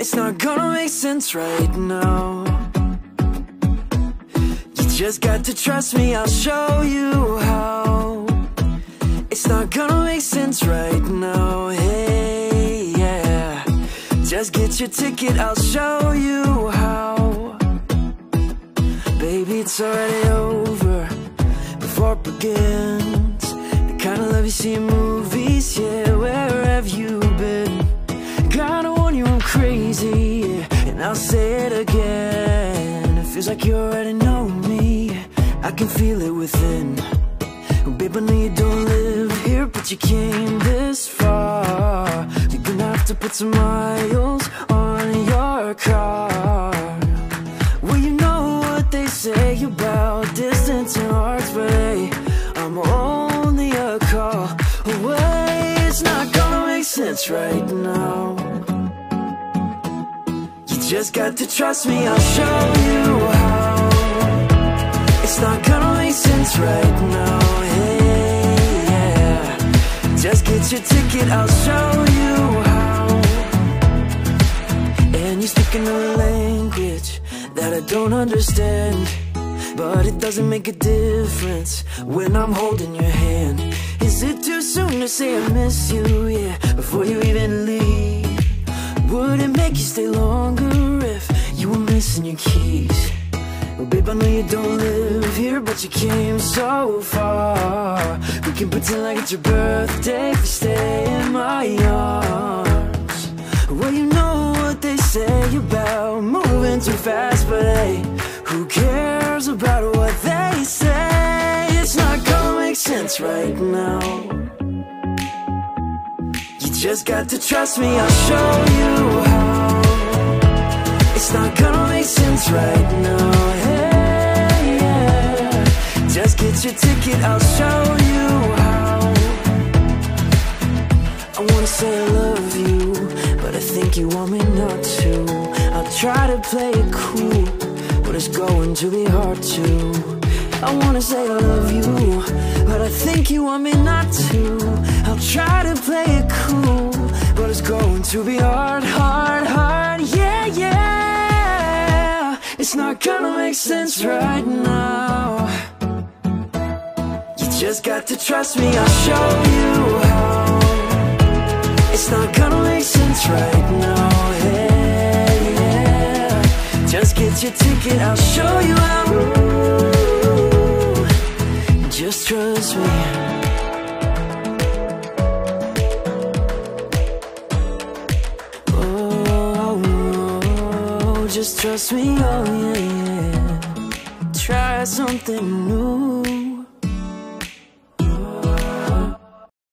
It's not gonna make sense right now. You just got to trust me, I'll show you how. It's not gonna make sense right now. Hey, yeah. Just get your ticket, I'll show you how. Baby, it's already over before it begins. The kind of love you see in movies, yeah. Where have you crazy, and I'll say it again. It feels like you already know me. I can feel it within. Babe, I know you don't live here, but you came this far. You're gonna have to put some miles on your car. Well, you know what they say about distance and hearts, but hey, I'm only a call away. It's not gonna make sense right now. Just got to trust me, I'll show you how. It's not gonna make sense right now. Hey, yeah. Just get your ticket, I'll show you how. And you speak a language that I don't understand. But it doesn't make a difference when I'm holding your hand. Is it too soon to say I miss you? Yeah, before you even leave. Would it make you stay longer if you were missing your keys? Well, babe, I know you don't live here, but you came so far. We can pretend like it's your birthday if you stay in my arms. Well, you know what they say about moving too fast, but hey, who cares about what they say? It's not gonna make sense right now. Just got to trust me, I'll show you how. It's not gonna make sense right now. Hey, yeah. Just get your ticket, I'll show you how. I wanna say I love you, but I think you want me not to. I'll try to play it cool, but it's going to be hard to. I wanna say I love you, but I think you want me not to. I'll try to play it cool, but it's going to be hard, hard, hard. Yeah, yeah. It's not gonna make sense right now. You just got to trust me, I'll show you how. It's not gonna make sense right now. Hey, yeah. Just get your ticket, I'll show you how. Just trust me. Oh, just trust me, oh yeah, yeah. Try something new.